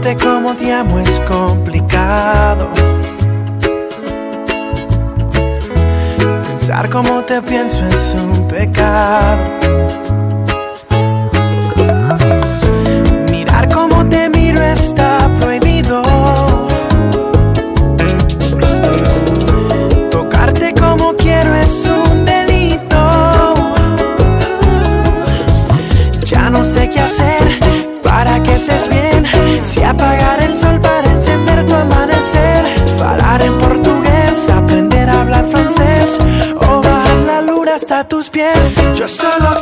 Decirte cómo te amo es complicado. Pensar cómo te pienso es un pecado. Mirar cómo te miro está prohibido. Tocarte como quiero es un delito. Ya no sé qué hacer para que seas bien. Si apagar el sol para encender tu amanecer. Falar en portugués, aprender a hablar francés. O bajar la luna hasta tus pies. Yo solo